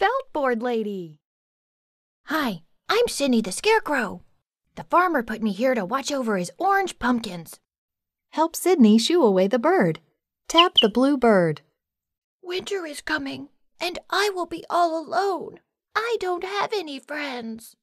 Felt board lady. Hi, I'm Sydney the Scarecrow. The farmer put me here to watch over his orange pumpkins. Help Sydney shoo away the bird. Tap the blue bird. Winter is coming, and I will be all alone. I don't have any friends.